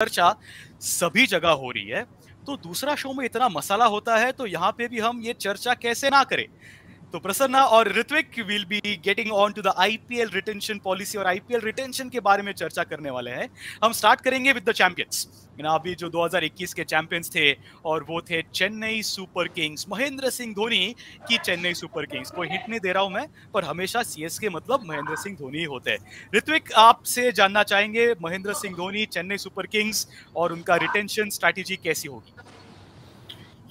चर्चा सभी जगह हो रही है। तो दूसरा शो में इतना मसाला होता है तो यहाँ पे भी हम ये चर्चा कैसे ना करें? तो प्रसन्ना और Ritvik will be getting on to the IPL retention policy और आईपीएल रिटेंशन के बारे में चर्चा करने वाले हैं। हम स्टार्ट करेंगे विद द चैंपियंस अभी जो 2021 के चैंपियंस थे और वो थे चेन्नई सुपर किंग्स। महेंद्र सिंह धोनी की चेन्नई सुपर किंग्स। कोई हिट नहीं दे रहा हूँ मैं, पर हमेशा सीएसके मतलब महेंद्र सिंह धोनी ही होते हैं। ऋत्विक, आपसे जानना चाहेंगे, महेंद्र सिंह धोनी, चेन्नई सुपर किंग्स और उनका रिटेंशन स्ट्रैटेजी कैसी होगी?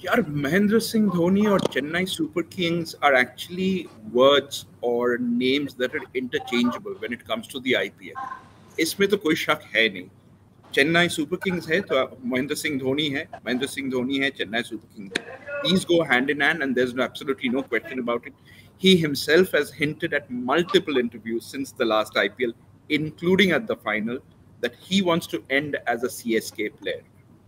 यार महेंद्र सिंह धोनी और Chennai Super Kings are actually words और names that are interchangeable when it comes to the IPL इसमें तो कोई शक है नहीं चेन्नई सुपर किंग्स है तो महेंद्र सिंह धोनी है महेंद्र सिंह धोनी है Chennai Super Kings these go hand in hand and there's no, absolutely no question about it he himself has hinted at multiple interviews since the last IPL including at the final that he wants to end as a CSK player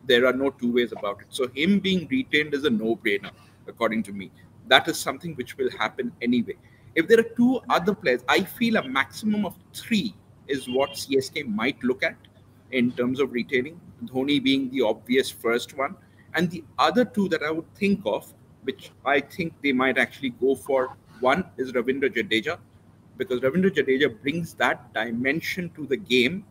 there are no two ways about it. So him being retained is a no-brainer, according to me. That is something which will happen anyway. If there are two other players, I feel a maximum of three is what CSK might look at in terms of retaining. Dhoni being the obvious first one, and the other two that I would think of, which I think they might actually go for. One is Ravindra Jadeja, because Ravindra Jadeja brings that dimension to the game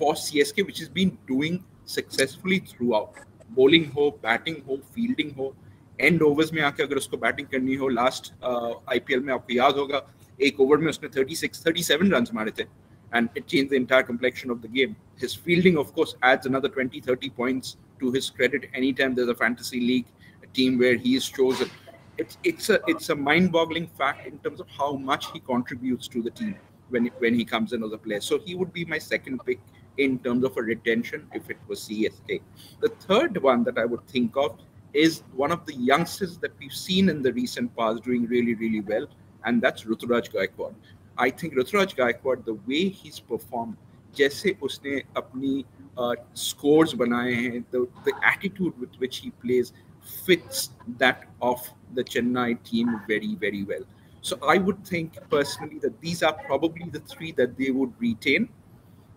for CSK, which has been doing successfully throughout. Bowling हो, batting हो, fielding हो, and overs में आके अगर उसको batting करनी हो last IPL uh, में आपको याद होगा एक ओवर में उसने 36 37 रन्स मारे थे and it changed the entire complexion of the game. His fielding, of course, adds another 20, 30 points to his credit anytime there's a fantasy league, a team where he is chosen. It's it's a it's a mind-boggling fact in terms of how much he contributes to the team when when he comes in as a player. So he would be my second pick in terms of a retention if it was CSK. The third one that I would think of is one of the youngsters that we've seen in the recent past doing really, really well, and that's Ruturaj Gaikwad. I think Ruturaj Gaikwad, the way he's performed, जैसे उसने अपनी uh, scores बनाए हैं the attitude with which he plays fits that of the Chennai team very, very well. So I would think personally that these are probably the three that they would retain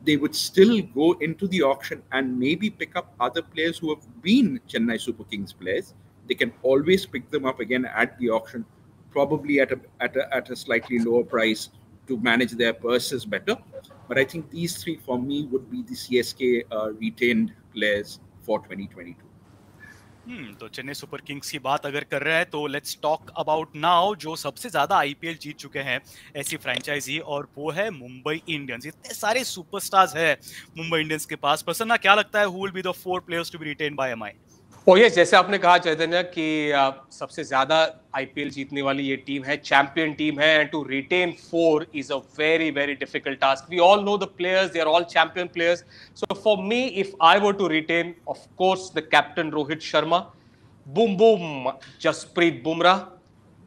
they would still go into the auction and maybe pick up other players who have been Chennai Super Kings players. They can always pick them up again at the auction, probably at a, at a, at a slightly lower price to manage their purses better. But I think these three for me would be the CSK uh, retained players for 2022. हम्म तो Chennai Super Kings की बात अगर कर रहे हैं तो let's talk about now जो सबसे ज़्यादा आईपीएल जीत चुके हैं ऐसी फ्रेंचाइजी और वो है मुंबई इंडियंस इतने सारे सुपरस्टार्स हैं मुंबई इंडियंस के पास। प्रसन्ना क्या लगता है who will be the four players to be retain by MI ओ ये जैसे आपने कहा, चैतन्य, कि सबसे ज़्यादा आईपीएल जीतने वाली ये टीम है चैंपियन टीम है and to retain four is a very very difficult task we all know the players they are all champion players so for me if I were to retain of course the captain Rohit Sharma boom boom Jasprit Bumrah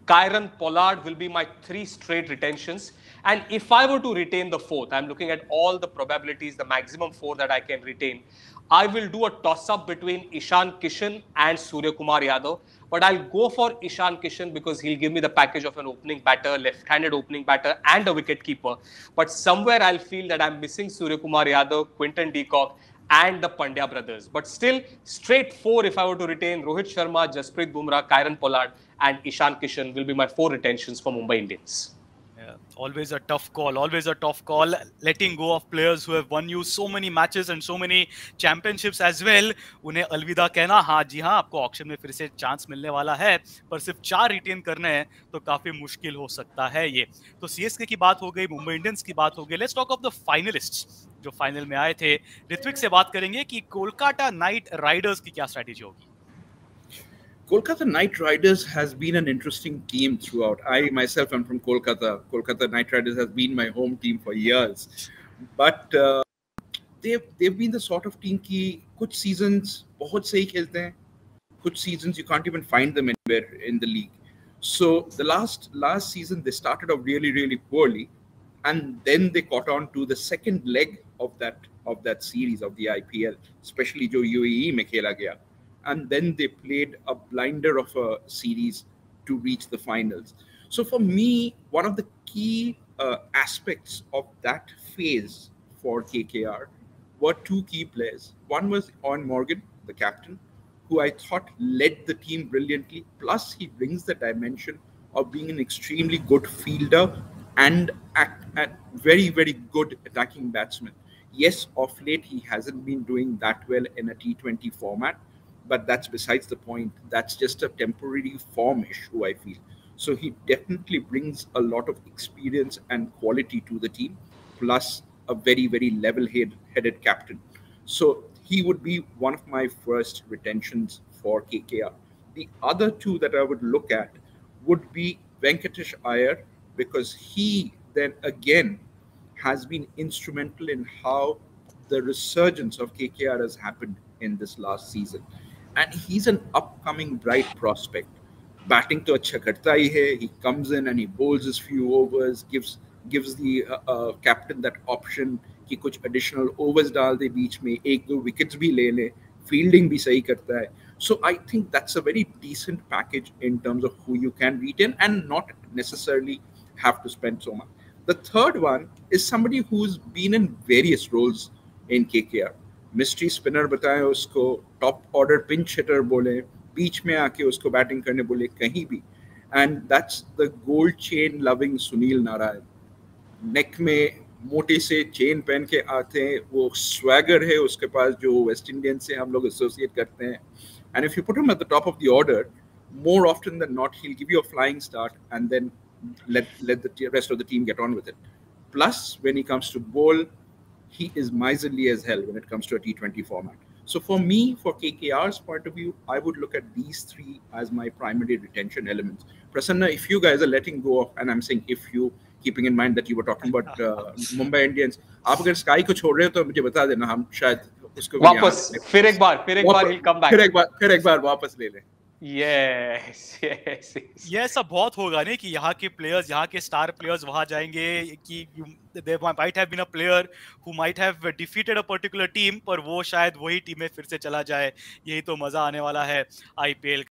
Kieron Pollard will be my three straight retentions. And if I were to retain the fourth, I'm looking at all the probabilities, the maximum four that I can retain. I will do a toss up between Ishan Kishan and Surya Kumar Yadav. But I'll go for Ishan Kishan because he'll give me the package of an opening batter, left-handed opening batter, and a wicket keeper. But somewhere I'll feel that I'm missing Surya Kumar Yadav, Quinton de Kock, and the Pandya brothers. But still, straight four if I were to retain Rohit Sharma, Jasprit Bumrah, Kieron Pollard, and Ishan Kishan will be my four retentions for Mumbai Indians. Yeah, always a tough call. Always a tough call. Letting go of players who have won you so many matches and so many championships as well. उन्हें अलविदा कहना हाँ जी हाँ आपको auction में फिर से chance मिलने वाला है पर सिर्फ़ चार रिटेन करने हैं तो काफ़ी मुश्किल हो सकता है ये तो सीएसके की बात हो गई मुंबई इंडियंस की बात हो गई let's talk of the finalist जो फाइनल में आए थे ऋत्विक से बात करेंगे कि कोलकाता नाइट राइडर्स की क्या स्ट्रैटेजी होगी Kolkata Knight Riders has been an interesting team throughout. I myself am from Kolkata. Kolkata Knight Riders has been my home team for years, but uh, they've they've been the sort of team ki kuch seasons bahut khelte hain, kuch seasons you can't even find them anywhere in the league. So the last last season they started off really really poorly, and then they caught on to the second leg of that of that series of the IPL, especially Joe UAE mein khela gaya and then they played a blinder of a series to reach the finals. So for me, one of the key uh, aspects of that phase for KKR were two key players. One was Eoin Morgan, the captain, who I thought led the team brilliantly. Plus, he brings the dimension of being an extremely good fielder and act, very, very good attacking batsman. Yes, of late he hasn't been doing that well in a T20 format, but that's besides the point. That's just a temporary form issue, I feel. So he definitely brings a lot of experience and quality to the team, plus a very, very level headed captain. So he would be one of my first retentions for KKR. The other two that I would look at would be Venkatesh Iyer, because he then again has been instrumental in how the resurgence of KKR has happened in this last season And he's an upcoming bright prospect. Batting to अच्छा करता ही है. He comes in and he bowls his few overs, gives gives the uh, uh, captain that option कि कुछ additional overs डाल दे बीच में एक दो wickets भी ले ले fielding भी सही करता है so I think that's a very decent package in terms of who you can retain and not necessarily have to spend so much. The third one is somebody who's been in various roles in KKR. Mystery spinner बताए उसको top order pinch hitter बोले, बीच में आके उसको batting करने बोले, कहीं भी। And that's the gold chain loving Sunil Narine neck में मोटे से चेन पहन के आते हैं, वो स्वैगर है उसके पास, जो वेस्ट इंडियन से हम लोग एसोसिएट करते हैं। And if you put him at the top of the order more often then not he give you a flying start and then let let the rest of the team get on with it plus when he comes to bowl he is miserly as hell when it comes to a T20 format. So for me, for KKR's point of view, I would look at these three as my primary retention elements. Prasanna, if you guys are letting go of, and I'm saying if you, keeping in mind that you were talking about uh, Mumbai Indians, आप अगर sky को छोड़ रहे हो तो मुझे बता देना हम शायद इसको वापस फिर एक बार फिर एक बार ही कम बैक फिर एक बार फिर एक बार वापस ले ले यस यस ये सब बहुत होगा नहीं कि यहाँ के प्लेयर्स यहाँ के स्टार प्लेयर्स वहाँ जाएँगे कि they might have been a player who might have defeated a particular team पर वो शायद वही टीम में फिर से चला जाए। यही तो मज़ा आने वाला है आईपीएल